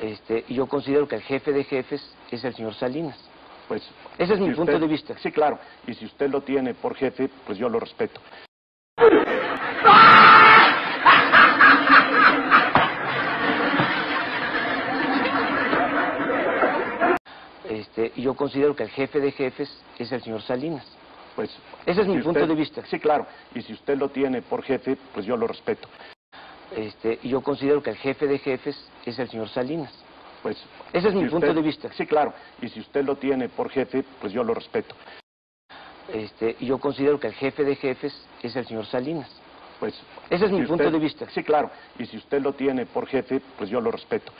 Este, y yo considero que el jefe de jefes es el señor Salinas. Pues, Ese es mi punto de vista. Sí, claro. Y si usted lo tiene por jefe, pues yo lo respeto. Este, y yo considero que el jefe de jefes es el señor Salinas. Pues, Ese es mi punto de vista. Sí, claro. Y si usted lo tiene por jefe, pues yo lo respeto. Este, y yo considero que el jefe de jefes es el señor Salinas. Pues, Ese es mi punto de vista. Sí, claro. Y si usted lo tiene por jefe, pues yo lo respeto. Este, y yo considero que el jefe de jefes es el señor Salinas. Pues, Ese es mi punto de vista. Sí, claro. Y si usted lo tiene por jefe, pues yo lo respeto.